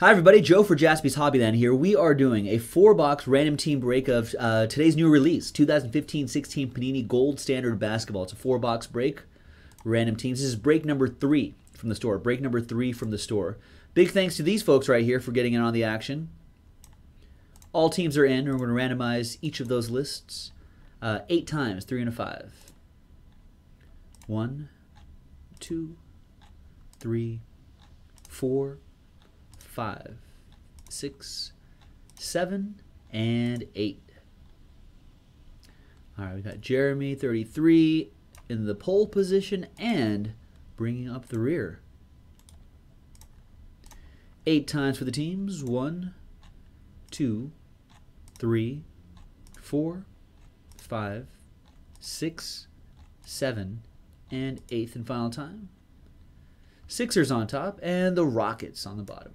Hi, everybody. Joe for Jaspy's Hobbyland here. We are doing a four box random team break of uh, today's new release 2015 16 Panini Gold Standard Basketball. It's a four box break, random teams. This is break number three from the store. Break number three from the store. Big thanks to these folks right here for getting in on the action. All teams are in, and we're going to randomize each of those lists uh, eight times, three and a five. One, two, three, four five, six, seven, and eight. All right, we got Jeremy 33 in the pole position and bringing up the rear. Eight times for the teams. One, two, three, four, five, six, seven, and eighth and final time. Sixers on top and the Rockets on the bottom.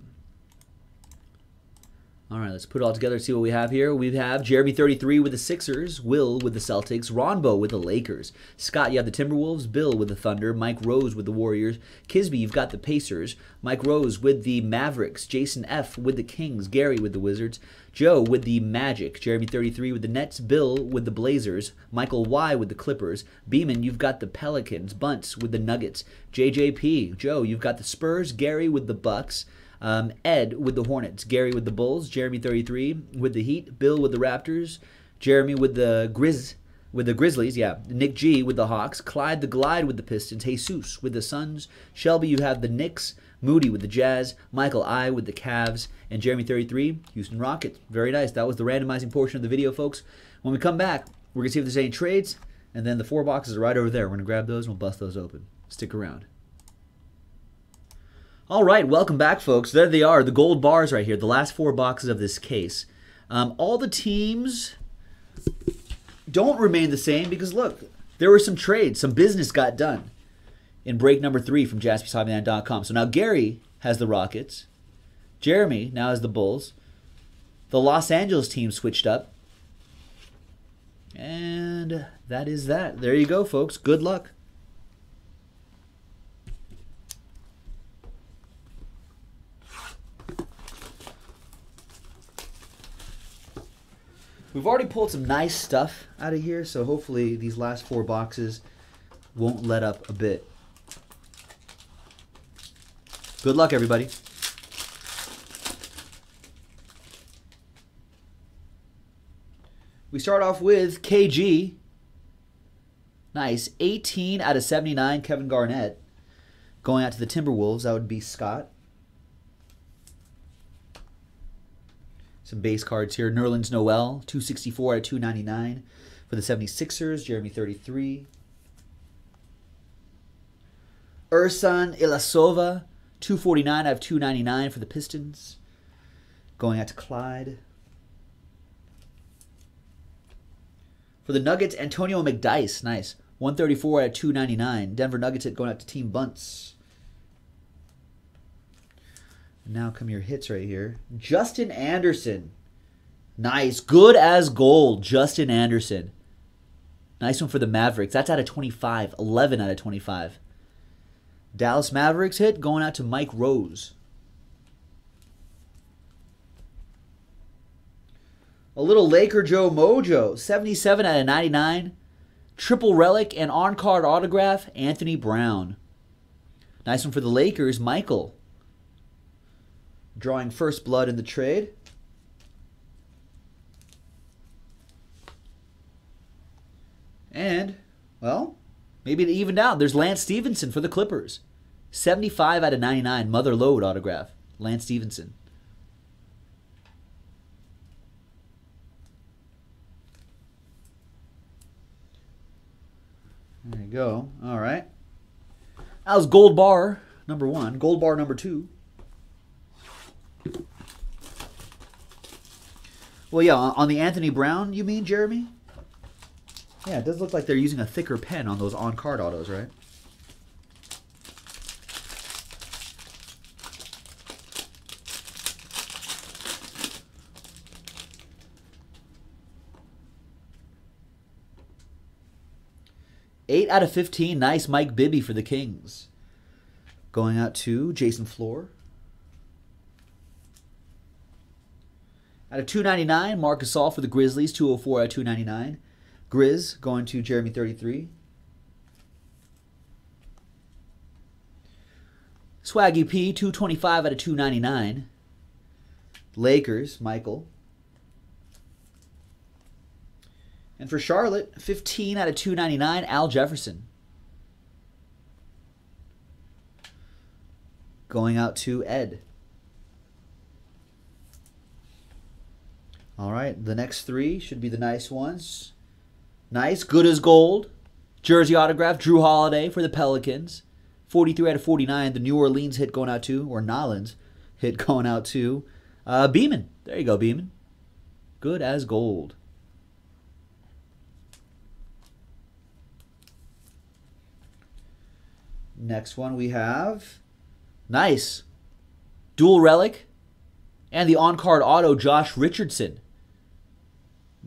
All right, let's put it all together see what we have here. We have Jeremy 33 with the Sixers, Will with the Celtics, Ronbo with the Lakers, Scott, you have the Timberwolves, Bill with the Thunder, Mike Rose with the Warriors, Kisby, you've got the Pacers, Mike Rose with the Mavericks, Jason F with the Kings, Gary with the Wizards, Joe with the Magic, Jeremy 33 with the Nets, Bill with the Blazers, Michael Y with the Clippers, Beeman, you've got the Pelicans, Bunts with the Nuggets, JJP, Joe, you've got the Spurs, Gary with the Bucks, um, Ed with the Hornets, Gary with the Bulls, Jeremy 33 with the Heat, Bill with the Raptors, Jeremy with the Grizz with the Grizzlies, yeah. Nick G with the Hawks, Clyde the Glide with the Pistons, Jesus with the Suns, Shelby you have the Knicks, Moody with the Jazz, Michael I with the Cavs, and Jeremy 33, Houston Rockets. Very nice. That was the randomizing portion of the video, folks. When we come back, we're gonna see if there's any trades, and then the four boxes are right over there. We're gonna grab those and we'll bust those open. Stick around. All right, welcome back, folks. There they are, the gold bars right here, the last four boxes of this case. Um, all the teams don't remain the same because, look, there were some trades, some business got done in break number three from jaspyshobbyland.com. So now Gary has the Rockets. Jeremy now has the Bulls. The Los Angeles team switched up. And that is that. There you go, folks. Good luck. We've already pulled some nice stuff out of here, so hopefully these last four boxes won't let up a bit. Good luck, everybody. We start off with KG. Nice. 18 out of 79, Kevin Garnett. Going out to the Timberwolves, that would be Scott. Some base cards here. Nerlens Noel, 264 out of 299 for the 76ers. Jeremy 33. Ersan Ilyasova, 249 out of 299 for the Pistons. Going out to Clyde. For the Nuggets, Antonio McDyess. Nice. 134 out of 299. Denver Nuggets going out to Team Bunts. Now come your hits right here. Justin Anderson. Nice. Good as gold. Justin Anderson. Nice one for the Mavericks. That's out of 25. 11 out of 25. Dallas Mavericks hit going out to Mike Rose. A little Laker Joe Mojo. 77 out of 99. Triple relic and on card autograph, Anthony Brown. Nice one for the Lakers, Michael drawing first blood in the trade. And, well, maybe it evened out. There's Lance Stephenson for the Clippers. 75 out of 99, Mother Load autograph. Lance Stephenson. There you go. All right. That was Gold Bar number one. Gold Bar number two. Well, yeah, on the Anthony Brown, you mean, Jeremy? Yeah, it does look like they're using a thicker pen on those on-card autos, right? Eight out of 15. Nice Mike Bibby for the Kings. Going out to Jason Floor. Out of 299, Marc Gasol for the Grizzlies, 204 out of 299. Grizz going to Jeremy 33. Swaggy P, 225 out of 299. Lakers, Michael. And for Charlotte, 15 out of 299, Al Jefferson. Going out to Ed. All right, the next three should be the nice ones. Nice, good as gold. Jersey autograph, Jrue Holiday for the Pelicans. 43 out of 49. The New Orleans hit going out to, or Nolans hit going out to uh, Beeman. There you go, Beeman. Good as gold. Next one we have. Nice. Dual relic. And the on card auto, Josh Richardson.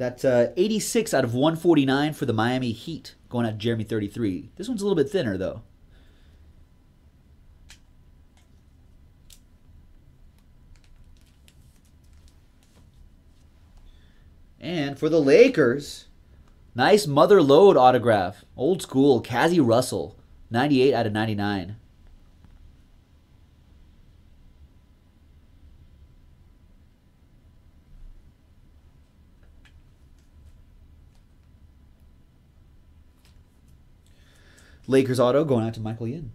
That's uh, 86 out of 149 for the Miami Heat, going at Jeremy 33. This one's a little bit thinner, though. And for the Lakers, nice mother load autograph. Old school, Cazzie Russell, 98 out of 99. Lakers auto going out to Michael Yin.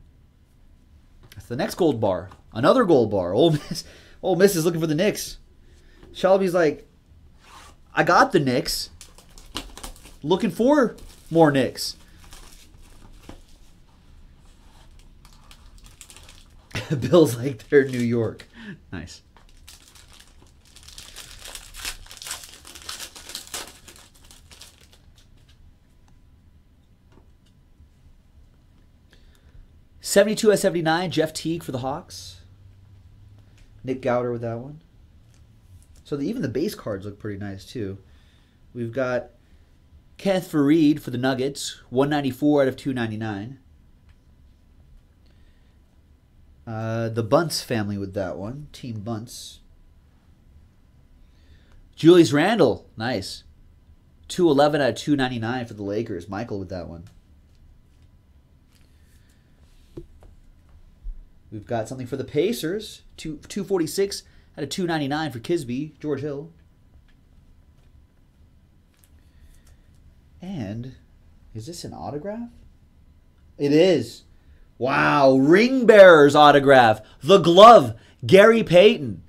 That's the next gold bar. Another gold bar. Ole Miss, Ole Miss is looking for the Knicks. Shelby's like, I got the Knicks. Looking for more Knicks. Bill's like they're New York. Nice. Seventy-two at seventy-nine. Jeff Teague for the Hawks. Nick Gowder with that one. So the, even the base cards look pretty nice too. We've got Kenneth Faried for the Nuggets, 194 out of 299. Uh, the Bunts family with that one, Team Bunts. Julius Randle, nice. 211 out of 299 for the Lakers. Michael with that one. We've got something for the Pacers, two, 246 out of 299 for Kisby, George Hill. And is this an autograph? It is. Wow, ring bearer's autograph. The glove, Gary Payton.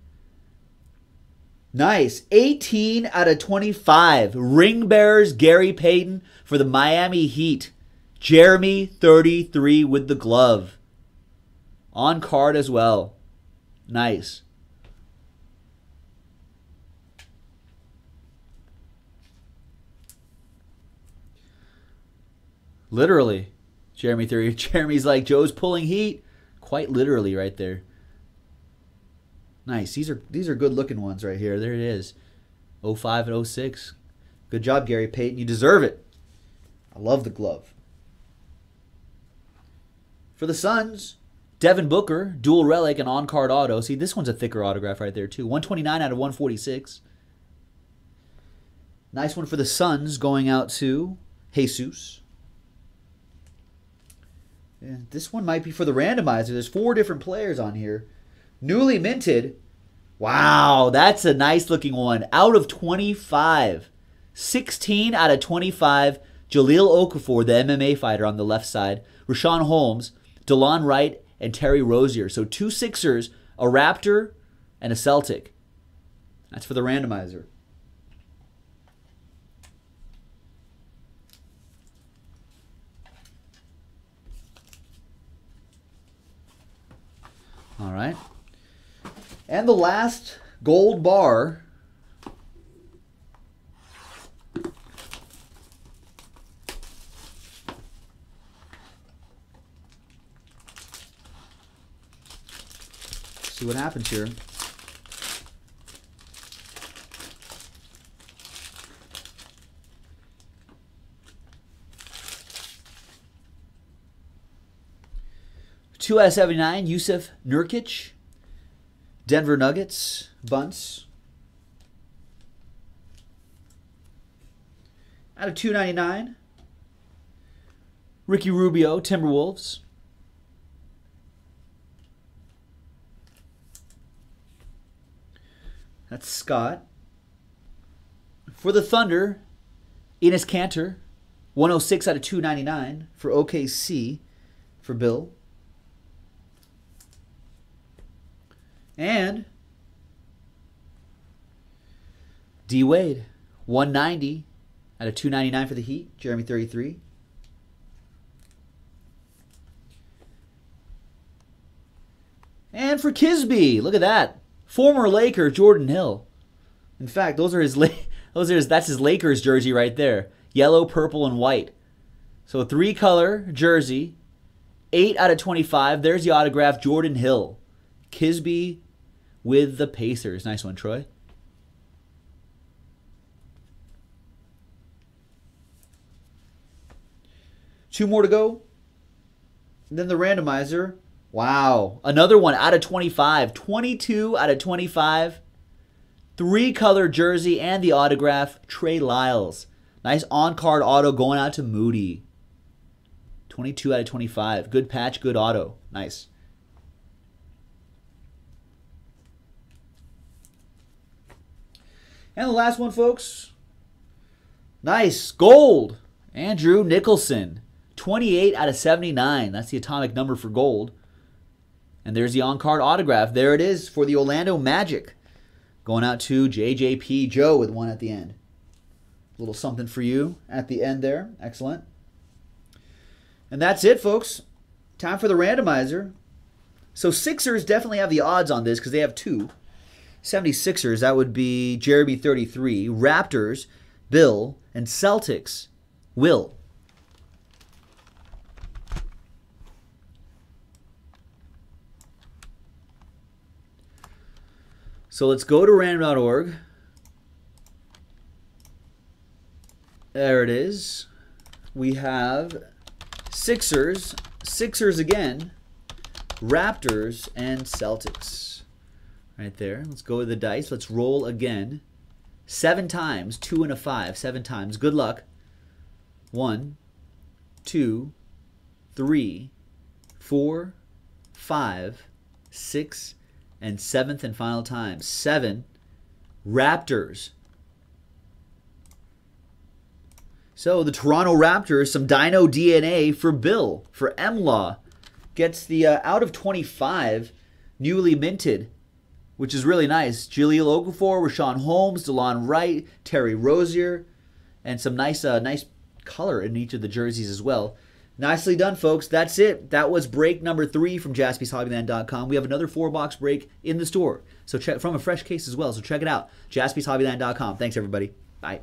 Nice. 18 out of 25. Ring bearers, Gary Payton for the Miami Heat. Jeremy, 33 with the glove. On card as well. Nice. Literally. Jeremy theory. Jeremy's like Joe's pulling heat. Quite literally right there. Nice. These are these are good looking ones right here. There it is. 05 and 06. Good job, Gary Payton. You deserve it. I love the glove. For the Suns, Devin Booker, dual relic and on card auto. See, this one's a thicker autograph right there, too. 129 out of 146. Nice one for the Suns going out to Jesus. This one might be for the randomizer. There's four different players on here. Newly minted. Wow, that's a nice looking one. Out of 25. 16 out of 25. Jahlil Okafor, the MMA fighter on the left side. Richaun Holmes, Delon Wright, and Terry Rozier. So two Sixers, a Raptor, and a Celtic. That's for the randomizer. All right. And the last gold bar see what happens here. Two out of seventy nine, Jusuf Nurkic, Denver Nuggets, Bunts. Out of two ninety nine, Ricky Rubio, Timberwolves. That's Scott. For the Thunder, Enes Kanter, 106 out of 299 for OKC for Bill. And D Wade, 190 out of 299 for the Heat. Jeremy 33. And for Kisby, look at that. Former Laker Jordan Hill. In fact, those are his those are his, that's his Lakers jersey right there. Yellow, purple, and white. So three color jersey. 8 out of 25. There's the autograph Jordan Hill. Kisby with the Pacers. Nice one, Troy. Two more to go. Then the randomizer. Wow. Another one out of 25. 22 out of 25. Three color jersey and the autograph. Trey Lyles. Nice on card auto going out to Moody. 22 out of 25. Good patch, good auto. Nice. And the last one, folks. Nice. Gold. Andrew Nicholson. 28 out of 79. That's the atomic number for gold. And there's the on card autograph. There it is for the Orlando Magic. Going out to JJP Joe with one at the end. A little something for you at the end there. Excellent. And that's it, folks. Time for the randomizer. So Sixers definitely have the odds on this because they have two. 76ers, that would be Jeremy 33. Raptors, Bill. And Celtics, Will. So let's go to random.org. There it is. We have Sixers, Sixers again, Raptors, and Celtics. Right there. Let's go to the dice. Let's roll again. Seven times, two and a five, seven times. Good luck. One, two, three, four, five, six, and seventh and final time. Seven, Raptors. So the Toronto Raptors, some Dino DNA for Bill, for M-Law. Gets the uh, out of 25 newly minted, which is really nice. Jahlil Okafor, Richaun Holmes, Delon Wright, Terry Rozier, and some nice, uh, nice color in each of the jerseys as well. Nicely done, folks. That's it. That was break number three from jaspyshobbyland.com. We have another four box break in the store. So check from a fresh case as well. So check it out. jaspyshobbyland.com. Thanks, everybody. Bye.